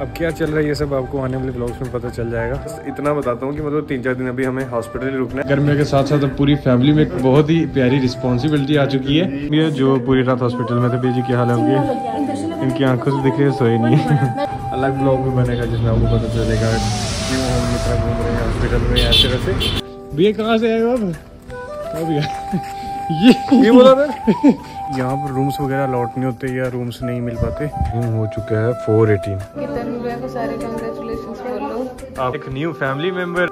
अब क्या चल रहा है ये सब आपको आने वाले ब्लॉग्स में पता चल जाएगा। इतना बताता हूँ कि मतलब तीन चार दिन अभी हमें हॉस्पिटल ही रुकना है। गर्मियों के साथ साथ अब पूरी फैमिली में एक बहुत ही प्यारी रिस्पॉन्सिबिलिटी आ चुकी है। ये जो पूरी रात हॉस्पिटल में थे बेजी की हाल है उनकी? इनकी आँखों से दिख रही है सोए नहीं है। अलग ब्लॉग भी बनेगा जिसमें आपको पता चलेगा क्यों हम इतना घूम रहे हैं हॉस्पिटल में ऐसे वैसे। भैया कहाँ से आए अब अब भैया ये ये बोला था? यहाँ पर रूम्स वगैरह अलॉट नहीं होते या रूम्स नहीं मिल पाते। रूम हो चुका है फोर एटीन को सारे कंग्रेचुलेशंस बोलो आप एक न्यू फैमिली मेंबर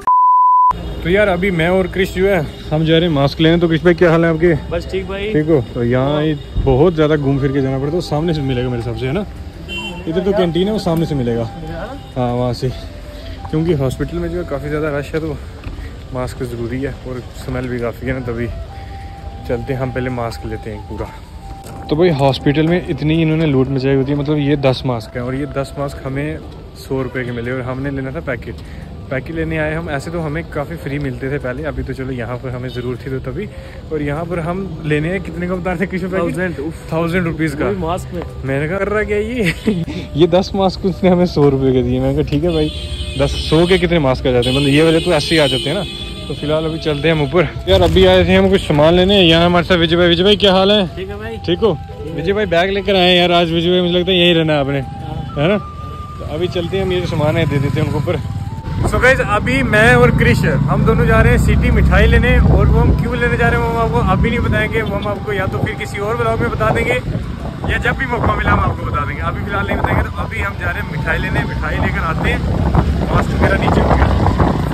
तो यार अभी मैं और क्रिश जो है हम जा रहे हैं मास्क लेने। तो क्रिश भाई क्या हाल है आपके? बस ठीक भाई। ठीक हो? तो यहाँ बहुत ज़्यादा घूम फिर के जाना पड़ता है। तो सामने से मिलेगा मेरे हिसाब से है ना? इधर तो कैंटीन है वो सामने से मिलेगा। हाँ वहाँ से। क्योंकि हॉस्पिटल में जो है काफ़ी ज़्यादा रश है तो मास्क ज़रूरी है और स्मेल भी काफ़ी है ना तभी। चलते हैं हम पहले मास्क लेते हैं पूरा। तो भाई हॉस्पिटल में इतनी इन्होंने लूट मचाई होती है मतलब ये दस मास्क हैं। और ये दस मास्क हमें सौ रुपये के मिले और हमने लेना था पैकेट पैकेट लेने आए हम ऐसे तो हमें काफ़ी फ्री मिलते थे पहले अभी तो चलो यहाँ पर हमें ज़रूरत थी तो तभी। और यहाँ पर हम लेने हैं कितने का बता रहे किसी थाउज़ेंड थाउज़ेंड रुपीज़ का। मास्क में। मैंने कहा कर रहा क्या ये? ये दस मास्क उसने हमें सौ रुपये के दिए मैंने कहा ठीक है भाई दस सौ के कितने मास्क आ जाते हैं? मतलब ये वाले तो ऐसे ही आ जाते हैं ना। तो फ़िलहाल अभी चलते हैं हम ऊपर। यार अभी आए थे हम कुछ सामान लेने। यहाँ हमारे साथ विजय भाई। विजय भाई क्या हाल है? ठीक है भाई। ठीक हो? विजय भाई बैग लेकर आए यार आज। विजय भाई मुझे लगता है यही रहना है आपने है। ना? तो अभी चलते हैं हम ये जो सामान है दे देते हैं उनको ऊपर। सो गाइज़ अभी मैं और क्रिश हम दोनों जा रहे हैं सिटी मिठाई लेने। और वो हम क्यों लेने जा रहे हैं वो हम आपको अभी नहीं बताएँगे। वो हम आपको या तो फिर किसी और ब्लॉग में बता देंगे या जब भी मौका मिला हम आपको बता देंगे। अभी फ़िलहाल नहीं बताएँगे तो अभी हम जा रहे हैं मिठाई लेने। मिठाई लेकर आते हैं। मास्क वगैरह नीचे हो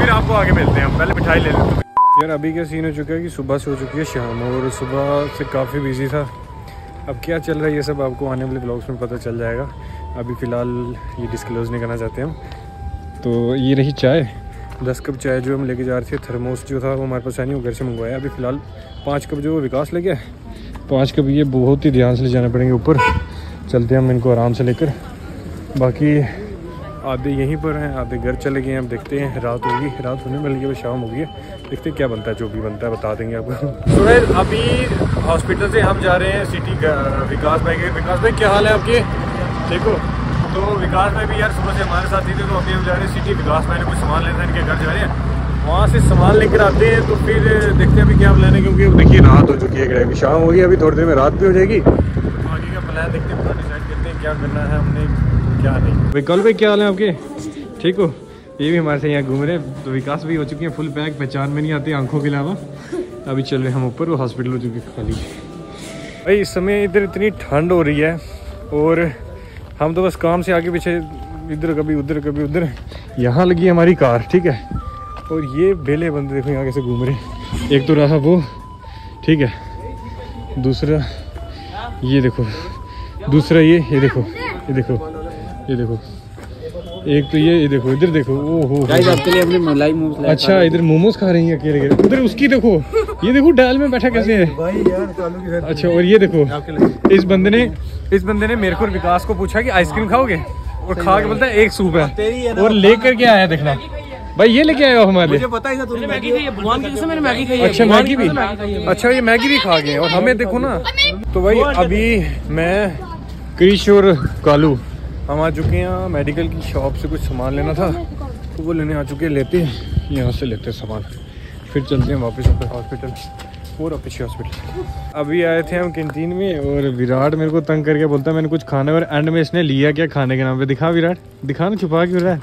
फिर आपको आगे मिलते हैं। पहले मिठाई ले लेते हैं। यार, अभी क्या सीन हो चुका है कि सुबह से हो चुकी है शाम और सुबह से काफ़ी बिज़ी था। अब क्या चल रहा है ये सब आपको आने वाले ब्लॉग्स में पता चल जाएगा। अभी फ़िलहाल ये डिस्क्लोज नहीं करना चाहते हम। तो ये रही चाय। दस कप चाय जो हम लेके जा रहे थे थर्मोस जो था, वो हमारे पास है नहीं, वो घर से मंगवाया। अभी फ़िलहाल पाँच कप जो विकास ले गया पाँच कप ये बहुत ही ध्यान से ले जाना पड़ेंगे ऊपर। चलते हैं हम इनको आराम से लेकर। बाकी आधे यहीं पर हैं आधे घर चले गए हैं अब देखते हैं रात होगी रात होने वाली है शाम होगी है। देखते हैं क्या बनता है जो भी बनता है बता देंगे आपको। तो अभी हॉस्पिटल से हम जा रहे हैं सिटी विकास भाई के विकास भाई क्या हाल है आपके? देखो तो विकास भाई भी यार सुबह से हमारे साथ ही थे तो अभी हम जा रहे हैं सिटी विकास भाई ने कुछ सामान लेना है इनके घर जा रहे हैं। वहाँ से सामान लेकर आते हैं तो फिर देखते हैं अभी क्या प्लान है क्योंकि देखिए रात हो चुकी है शाम होगी अभी थोड़ी देर में रात भी हो जाएगी। तो आगे का प्लान देखते हैं डिसाइड करते हैं क्या करना है हमने क्या नहीं विकल्प भाई क्या हाल है आपके? ठीक हो? ये भी हमारे से यहाँ घूम रहे हैं। तो विकास भी हो चुकी है फुल पैक पहचान में नहीं आती आँखों के अलावा। अभी चल रहे हम ऊपर, वो हॉस्पिटल हो चुकी खाली। भाई, इस समय इधर इतनी ठंड हो रही है, और हम तो बस काम से आगे पीछे, इधर कभी उधर कभी उधर। यहाँ लगी हमारी कार, ठीक है? और ये बेले बंदे देखो यहाँ कैसे घूम रहे एक तो रहा वो, ठीक है? दूसरा, ये देखो। दूसरा ये ये देखो ये देखो। ये देखो। एक तो ये ये देखो इधर देखो ओ हो आपके लिए अपने मलाई मोमोज अच्छा इधर मोमोज खा रही है अकेले अकेले। उधर उसकी देखो ये देखो डाल में बैठा कैसे है? भाई यार अच्छा और ये देखो इस बंदे ने इस बंदे ने मेरे को विकास को पूछा कि आइसक्रीम खाओगे? और खा के बोलता है एक सूप है। और लेकर के आया देखना। भाई ये लेके आए हो हमारे लिए। पता ही था तूने मैगी मैंने मैगी खाई अच्छा मैगी भी। अच्छा ये मैगी भी खा गए और हमें देखो ना। तो भाई अभी मैं क्रिश और कालू। हम आ चुके हैं मेडिकल की शॉप से कुछ सामान लेना था। तो वो लेने आ चुके हैं, लेते हैं। यहाँ से लेते हैं सामान। फिर चलते हैं वापस अपने हॉस्पिटल और पीछे हॉस्पिटल अभी आए थे हम कैंटीन में और विराट मेरे को तंग करके बोलता है मैंने कुछ खाना और एंड में इसने लिया क्या खाने के नाम पे? दिखा विराट। दिखा ना, छुपा क्यों रहा है?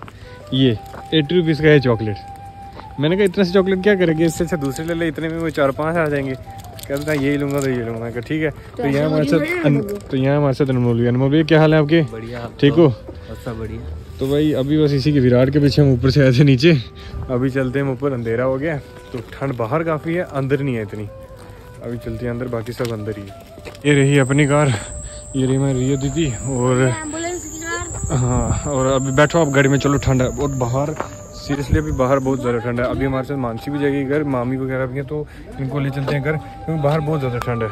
ये एट्टी रुपीज़ का है चॉकलेट मैंने कहा, इतने से चॉकलेट क्या करेंगे? इससे अच्छा दूसरे ले ले, इतने में वो चार पाँच आ जाएँगे। कहता है यही लूँगा तो ये लूँगा। ठीक है। तो यहाँ हमारे साथ तो यहाँ हमारे साथ अनमोल भी अनमोल भी क्या हाल है आपके? बढ़िया ठीक हो? अच्छा बढ़िया। तो भाई अभी बस इसी के विराट के पीछे हम ऊपर से आए थे नीचे। अभी चलते हैं ऊपर अंधेरा हो गया तो ठंड बाहर काफ़ी है अंदर नहीं है इतनी। अभी चलते हैं अंदर बाकी सब अंदर ही है। ये रही अपनी कार ये रही मैं रिया दीदी और हाँ और अभी बैठो आप गाड़ी में चलो ठंड है। और बाहर सीरियसली अभी बाहर बहुत ज़्यादा ठंड है। अभी हमारे साथ मानसी भी जाएगी, घर, मामी वगैरह भी हैं तो इनको ले चलते हैं घर। क्योंकि बाहर बहुत ज़्यादा ठंड है।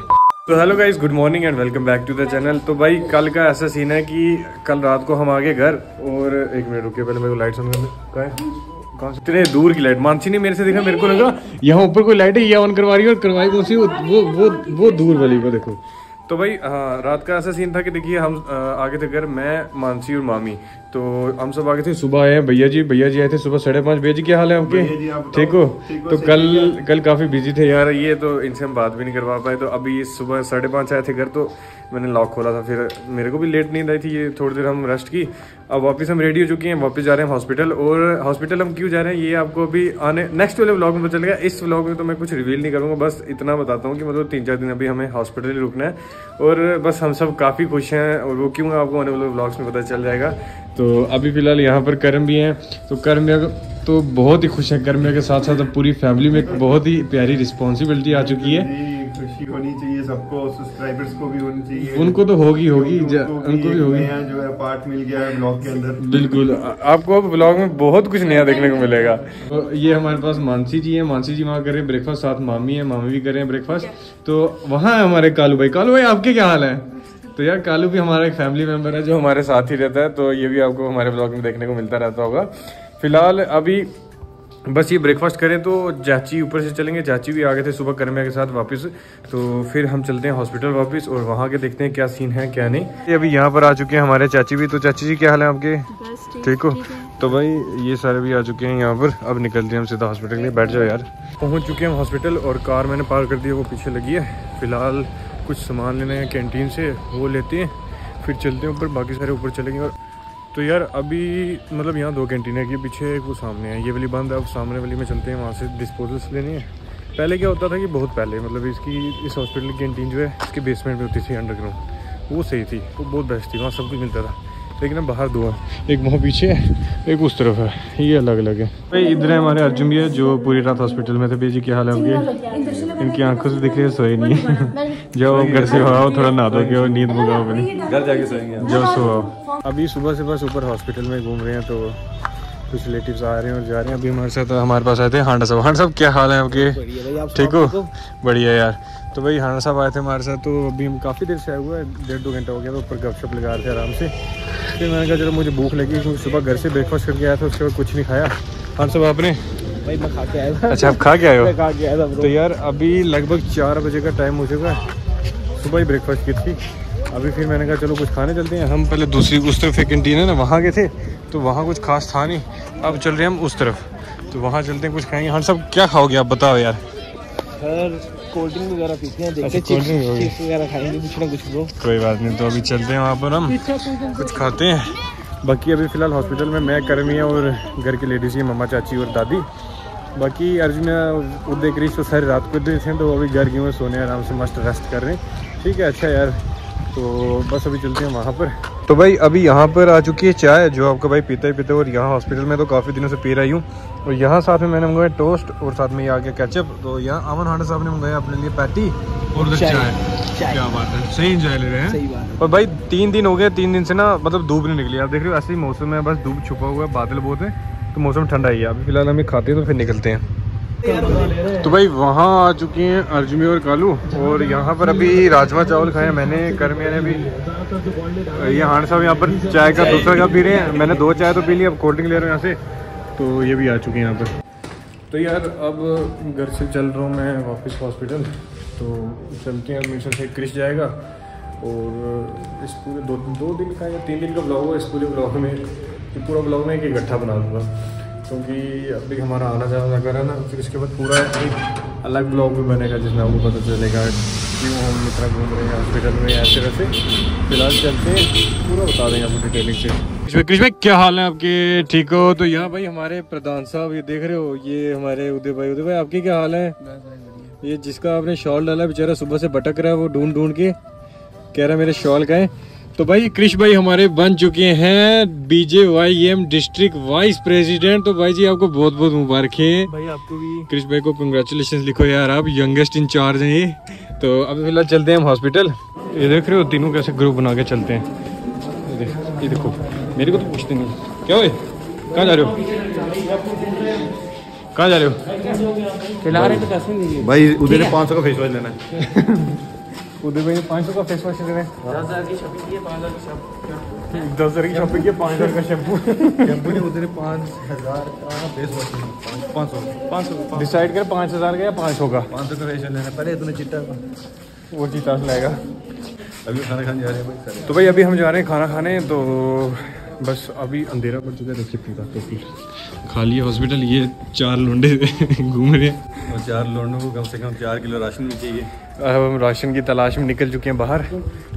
तो hello guys good morning and welcome back to the channel तो भाई, कल का ऐसा सीन है कि कल रात को हम आ गए घर, और एक मिनट रुके पहले मेरे को लाइट ऑन करना इतने दूर की लाइट मानसी ने मेरे से देखा, मेरे को लगा यहाँ ऊपर कोई लाइट है, ये ऑन करवा रही है, और करवाई कौन सी? वो वो वो दूर वाली को देखो। तो भाई रात का ऐसा सीन था कि देखिए हम आ, आगे थे घर मैं मानसी और मामी। तो हम सब आगे गए थे सुबह आए हैं भैया जी भैया जी आए थे सुबह साढ़े पाँच। भैया जी क्या हाल है आपके। ठीक हो? तो कल कल काफ़ी बिज़ी थे यार। ये तो इनसे हम बात भी नहीं करवा पाए। तो अभी सुबह साढ़े पाँच आए थे घर तो मैंने लॉक खोला था। फिर मेरे को भी लेट नींद आई थी ये थोड़ी देर हम रेस्ट की। अब वापस हम रेडी हो चुके हैं, वापस जा रहे हैं हॉस्पिटल और हॉस्पिटल हम क्यों जा रहे हैं, ये आपको अभी आने नेक्स्ट वाले व्लॉग में पता चलेगा। इस व्लॉग में तो मैं कुछ रिवील नहीं करूँगा, बस इतना बताता हूँ कि मतलब तीन चार दिन अभी हमें हॉस्पिटल ही रुकना है और बस हम सब काफ़ी खुश हैं और वो क्यों आपको आने वाले व्लॉग्स में पता चल जाएगा। तो अभी फ़िलहाल यहाँ पर कर्म भी हैं तो कर्म तो बहुत ही खुश है, कर्म के साथ साथ पूरी फैमिली में बहुत ही प्यारी रिस्पॉन्सिबिलिटी आ चुकी है। सबको सब्सक्राइबर्स को भी होनी चाहिए। उनको तो होगी होगी उनको भी होगी। नया जो है पार्ट मिल गया है ब्लॉग के अंदर। बिल्कुल। आपको अब ब्लॉग में बहुत कुछ नया देखने को मिलेगा। तो ये हमारे पास मानसी जी है। मानसी जी वहाँ कर रहे हैं ब्रेकफास्ट साथ मामी है मामी भी कर रहे हैं ब्रेकफास्ट तो वहाँ है हमारे कालू भाई। कालू भाई आपके क्या हाल है? तो यार कालू भी हमारा एक फैमिली मेंबर है जो हमारे साथ ही रहता है तो ये भी आपको हमारे ब्लॉग में देखने को मिलता रहता होगा। फ़िलहाल अभी बस ये ब्रेकफास्ट करें तो चाची ऊपर से चलेंगे। चाची भी आ गए थे सुबह कर्मिया के साथ वापस। तो फिर हम चलते हैं हॉस्पिटल वापस और वहाँ के देखते हैं क्या सीन है क्या नहीं। ये अभी यहाँ पर आ चुके हैं हमारे चाची भी। तो चाची जी क्या हाल है आपके? ठीक हो? तो भाई ये सारे भी आ चुके हैं यहाँ पर। अब निकलते हैं हम सीधा हॉस्पिटल के लिए। बैठ जाओ यार। पहुँच चुके हैं हॉस्पिटल और कार मैंने पार कर दी है वो पीछे लगी है। फ़िलहाल कुछ सामान लेना है कैंटीन से वो लेते हैं। फिर चलते हैं ऊपर बाकी सारे ऊपर चलेंगे और तो यार अभी मतलब यहाँ दो कैंटीन है कि पीछे एक वो सामने है ये वाली बंद है अब सामने वाली में चलते हैं वहाँ से डिस्पोजल्स लेने हैं। पहले क्या होता था कि बहुत पहले मतलब इसकी इस हॉस्पिटल की कैंटीन जो है इसके बेसमेंट में होती थी अंडरग्राउंड वो सही थी वो बहुत बेस्ट थी वहाँ सब कुछ मिलता था। लेकिन अब बाहर दो है एक वहाँ पीछे है एक उस तरफ़ है ये अलग अलग है। भाई इधर है हमारे अर्जुन भी है जो पूरी रात हॉस्पिटल में थे भैया जी क्या हाल है उनके? इनकी आँखों से दिख रही है सोए नहीं है। जाओ घर से आओ थोड़ा नहा दो नींद भगाओ अपनी। घर जाके सोएँगे। जो सो अभी सुबह से बस ऊपर हॉस्पिटल में घूम रहे हैं तो कुछ रिलेटिव आ रहे हैं और जा रहे हैं। अभी हमारे साथ हमारे पास आए थे हांडा साहब। हांडा साहब क्या हाल है आपके? ठीक हो? बढ़िया यार। तो भाई हांडा साहब आए थे हमारे साथ तो अभी हम काफ़ी देर से आए हुए हैं। डेढ़ दो घंटा हो गया तो ऊपर गपशप लगा रहे थे आराम से। फिर मैंने कहा चलो मुझे भूख लगी क्योंकि सुबह घर से ब्रेकफास्ट करके आया था उसके बाद कुछ नहीं खाया। हांडा साहब आपने? भाई मैं खा के आया था। अच्छा आप खा के आए हो? खा के आया था तो यार अभी लगभग चार बजे का टाइम हो चुका है। सुबह ही ब्रेकफास्ट की थी। अभी फिर मैंने कहा चलो कुछ खाने चलते हैं। हम पहले दूसरी उस तरफ़ एक कैंटीन है ना वहाँ गए थे तो वहाँ कुछ खास था नहीं। अब चल रहे हैं हम उस तरफ़ तो वहाँ चलते हैं कुछ खाएँगे। हाँ सब क्या खाओगे आप बताओ यार। सर कोल्ड ड्रिंक वगैरह पीते हैं देखते अच्छा, cold drink होगी। चिप्स वगैरह खाएँगे कुछ ना कुछ ब्रो कोई बात नहीं तो अभी चलते हैं वहाँ पर हम कुछ खाते हैं। बाकी अभी फ़िलहाल हॉस्पिटल में मैं कर्मी और घर की लेडीज़ ही मम्मा चाची और दादी। बाकी अर्जुन उदय क्रिश तो सारी रात को इधर थे तो अभी घर गए हुए सोने आराम से मस्त रेस्ट कर रहे हैं। ठीक है अच्छा यार। तो बस अभी चलते हैं वहाँ पर। तो भाई अभी यहाँ पर आ चुकी है चाय जो आपका भाई पीता ही पीता है और यहाँ हॉस्पिटल में तो काफ़ी दिनों से पी रही हूँ और यहाँ साथ में मैंने मंगाया टोस्ट और साथ में ये आ गया केचप तो यहाँ अमन हांडा साहब ने मंगाया अपने लिए पैटी और चाय। चाय। क्या बात है। सही इंजॉय ले रहे हैं। सही और भाई तीन दिन हो गए तीन दिन से ना मतलब धूप नहीं निकली। आप देख रहे हो ऐसे ही मौसम है बस धूप छुपा हुआ है बादल बहुत है तो मौसम ठंडा ही है। अभी फ़िलहाल हमें खाते हैं तो फिर निकलते हैं। तो भाई वहाँ आ चुके हैं अर्जुमी और कालू और यहाँ पर अभी राजमा चावल खाए मैंने कर्मिया ने भी ये हान साहब यहाँ पर चाय का दूसरा कप पी रहे हैं। मैंने दो चाय तो पी ली, अब कोल्ड ड्रिंक ले रहे हैं यहाँ से। तो ये भी आ चुके हैं यहाँ पर। तो यार, अब घर से चल रहा हूँ मैं वापस हॉस्पिटल। तो चलते हैं मिशन से क्रिश जाएगा। और इस पूरे दो दो दिन का या तीन दिन का ब्लॉग होगा इस पूरे ब्लॉग में पूरा ब्लॉग में एक इकट्ठा बना दूँगा। क्योंकि अभी हमारा आना जाना लगा रहा है ना फिर इसके बाद पूरा एक अलग ब्लॉग भी बनेगा जिसमें आपको पता चलेगा क्यों हम इतना घूम रहे हैं हॉस्पिटल में या फिर ऐसे फ़िलहाल चलते हैं पूरा बता देंगे आपको डिटेलिंग से। कृष्ण भाई क्या हाल है आपके? ठीक हो? तो यहाँ भाई हमारे प्रधान साहब ये देख रहे हो ये हमारे उदय भाई। उदय भाई आपके क्या हाल है? ये जिसका आपने शॉल डाला बेचारा सुबह से भटक रहा है वो ढूंढ ढूंढ के कह रहा है मेरे शॉल का है। तो भाई कृष भाई हमारे बन चुके हैं B J Y M district vice president तो भाई जी आपको बहुत बहुत मुबारक है। भाई आपको भी। कृष भाई को कंग्रेचुलेशन लिखो यार आप यंगेस्ट इंचार्ज हैं ये। तो अब फ़िलहाल चलते हैं हम हॉस्पिटल ये देख रहे हो तीनों कैसे ग्रुप बना के चलते हैं। ये देख ये देखो मेरे को तो पूछते नहीं। क्या हुए कहाँ जा रहे हो? कहाँ जा रहे हो? तो भाई उधर पाँच सौ का फेस वॉश लेना है। उदय भाई पाँच सौ का फेस वॉश देना है दस हज़ार की शॉपिंग की है पाँच हज़ार की दस हज़ार की शॉपिंग की पाँच हज़ार का शैम्पू टेंपो ने उधर पाँच हज़ार का फेस वॉश पाँच सौ। पाँच सौ डिसाइड कर पाँच हज़ार का या पाँच सौ का। पाँच सौ का फेशियल लेना पहले इतना चिट्टा वो चीता लाएगा। अभी खाना खाने जा रहे हैं भाई तो भाई अभी हम जा रहे हैं खाना खाने तो बस अभी अंधेरा पड़ चुका है देखिए पूरा तो फिर खाली हॉस्पिटल ये चार लुंडे घूम रहे हैं। और चार लोगों को कम से कम चार किलो राशन भी चाहिए। अब हम राशन की तलाश में निकल चुके हैं बाहर।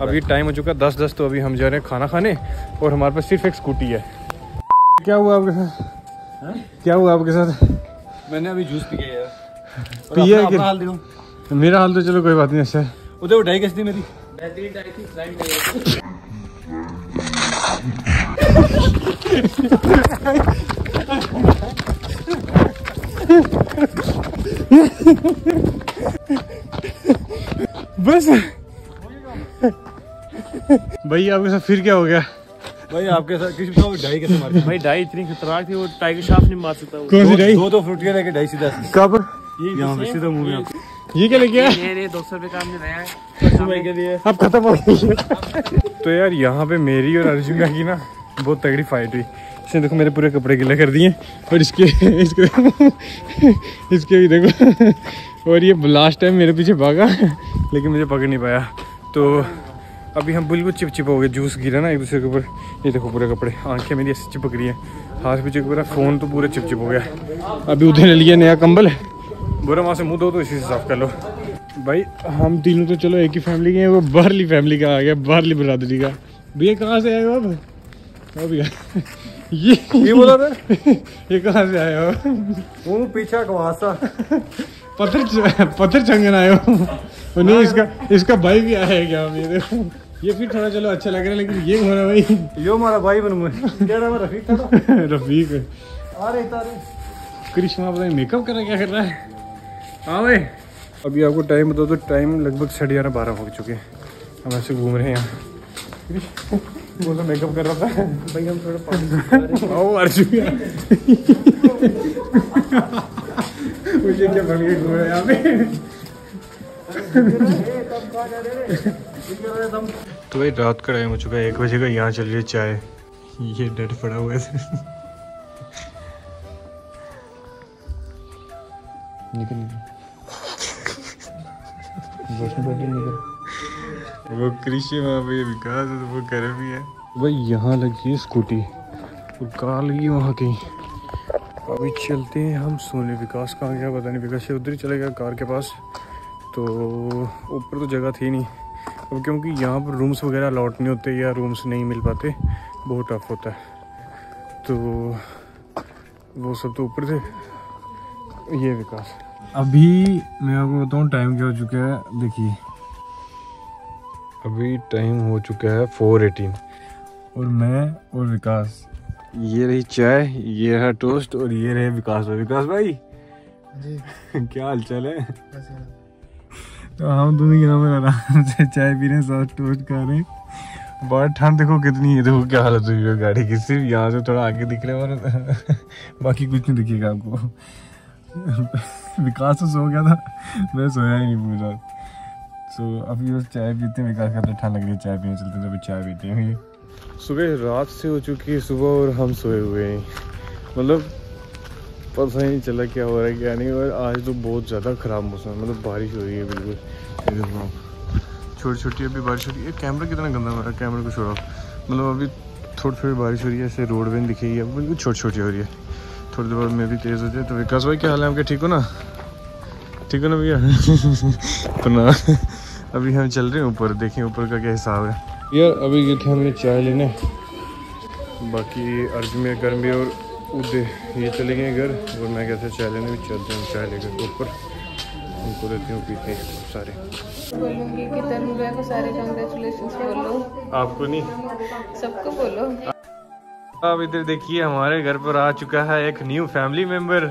अभी टाइम हो चुका है दस दस तो अभी हम जा रहे हैं खाना खाने और हमारे पास सिर्फ़ एक स्कूटी है। क्या हुआ आपके साथ? है? क्या हुआ आपके साथ? मैंने अभी जूस पी के यार पिया कि- हाल दियो मेरा हाल तो चलो कोई बात नहीं अच्छा है। उधर उठाई कैसी थी मेरी बस। भाई आपके साथ फिर क्या हो गया? भाई आपके साथ किसी को ढाई कैसे मार भाई डाई इतनी खतरनाक थी वो टाइगर श्रॉफ नहीं मार सकता वो। कौन सी दो- ढाई? दो दो फ्रूटियाँ लेके ढाई सीधा कब यहाँ पे सीधा मुँह में आपके। ये क्या लेके आया ये दो सौ रुपये काम नहीं रहा है। भाई के लिए। अब खत्म हो गई तो यार यहाँ पे मेरी और अर्जुन की ना बहुत तगड़ी फाइट हुई। इसने देखो मेरे पूरे कपड़े गिले कर दिए, और इसके इसके इसके भी देखो, और ये लास्ट टाइम मेरे पीछे भागा, लेकिन मुझे पकड़ नहीं पाया। तो अभी हम बिल्कुल चिप चिप हो गए जूस गिरा ना एक दूसरे के ऊपर। ये देखो पूरे कपड़े, आँखें मेरी ऐसी चिपक रही हैं। हाथ पीछे पूरा फ़ोन तो पूरा चिप चिप हो गया। अभी उधर ले लिया नया कंबल। बुरा वहाँ से मुँह धो तो इसी से साफ़ कर लो। भाई, हम तीनों तो चलो एक ही फैमिली के हैं, वो बाहरली फैमिली का आ गया, बाहरली बरादरी का। भैया कहाँ से आए हो अब भैया ये ये बोला था? ये कहाँ से आए हो? वो पीछा कवासा पत्थर पत्थर चंगन आए हो। नहीं इसका इसका भाई भी आया है क्या ये देखो। ये फिर थोड़ा चलो अच्छा लग रहा है लेकिन ये होना भाई? यो हमारा भाई बन है रफीक था ना? रफीक। रहे तारे करिश्मा पता मेकअप कर रहा क्या कर रहा है? हाँ भाई। अभी आपको टाइम बताओ तो टाइम लगभग साढ़े ग्यारह बारह हो चुके हैं। हम ऐसे घूम रहे हैं यहाँ। वो तो मेकअप कर रहा था। भाई हम थोड़ा ओ अर्जुन मुझे क्या बन घूम हैं यहाँ पे? तो भाई रात का टाइम हो चुका है। एक बजे का यहाँ चल रही है चाय। ये डेड पड़ा हुआ है। निकल निकल। रोशनी बैठी निकल। वो कृषि वहाँ पे विकास है तो वो कर भी है। भाई यहाँ लगी है स्कूटी और कार लगी वहाँ कहीं। अभी चलते हैं हम सोने विकास कहाँ गया पता नहीं विकास उधर ही चले गया कार के पास। तो ऊपर तो जगह थी नहीं। अब क्योंकि यहाँ पर रूम्स वगैरह अलॉट नहीं होते या रूम्स नहीं मिल पाते बहुत टफ होता है। तो वो सब तो ऊपर थे। ये विकास। अभी मैं आपको बताऊँ टाइम क्या हो चुका है देखिए। अभी टाइम हो चुका है फोर एटीन और मैं और विकास। ये रही चाय ये रहा टोस्ट और ये रहे विकास भाई विकास भाई। जी। क्या हाल चाल है? तो हम दोनों यहाँ पर आराम से चाय पी रहे हैं साथ टोस्ट खा रहे हैं। बाहर ठंड देखो कितनी है देखो क्या हालत हुई है गाड़ी की। सिर्फ़ यहाँ से थोड़ा आगे दिख रहा है और बाकी कुछ नहीं दिखेगा आपको। विकास तो सो गया था मैं सोया ही नहीं पूरी। रात सो अभी बस चाय पीते हैं, विकास कहते ठंड लग रही है, चाय पीने चलते हैं तो अभी चाय पीते हैं। सुबह रात से हो चुकी है सुबह और हम सोए हुए हैं। मतलब पता ही नहीं चला क्या हो रहा है, क्या नहीं और आज तो बहुत ज़्यादा ख़राब मौसम है मतलब बारिश हो रही है बिल्कुल। छोटी छोटी अभी बारिश हो रही है। कैमरा कितना गंदा हो रहा है, कैमरे को छोड़ो। मतलब अभी थोड़ी थोड़ी बारिश हो रही है, ऐसे रोड में दिखेगी अब बिल्कुल छोटी छोटी हो रही है। थोड़ी देर बाद में भी तेज़ हो जाए तो विकास भाई, क्या हाल है आपके? ठीक हो ना? ठीक हो ना भैया? अभी हम चल रहे हैं ऊपर देखें ऊपर का क्या हिसाब है। यार अभी गए थे हमने चाय लेने। बाकी अजमेर गर्मी और उदय ये चले गए घर और मैं कहते चाय लेने भी चलते हैं चाय लेकर ऊपर। उनको देती हूँ पीते हैं सारे। बोलूँगी कि तनु भैया को सारे कंग्रेचुलेशन बोलो। आपको नहीं? सबको बोलो। अब इधर देखिए हमारे घर पर आ चुका है एक न्यू फैमिली मेंबर